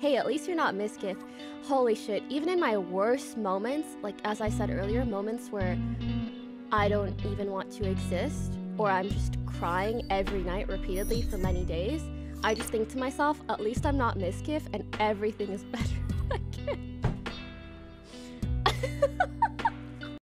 hey, at least you're not Mizkif. Holy shit, even in my worst moments, like as I said earlier, moments where I don't even want to exist, or I'm just crying every night repeatedly for many days, I just think to myself, at least I'm not Mizkif and everything is better.